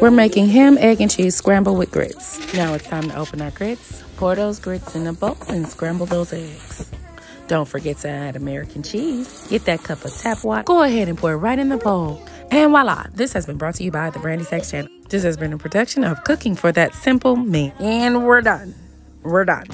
We're making ham, egg, and cheese scramble with grits. Now it's time to open our grits, pour those grits in a bowl, and scramble those eggs. Don't forget to add American cheese. Get that cup of tap water. Go ahead and pour it right in the bowl. And voila, this has been brought to you by the Brandy Sax Channel. This has been a production of Cooking for That Simple Me. And we're done. We're done.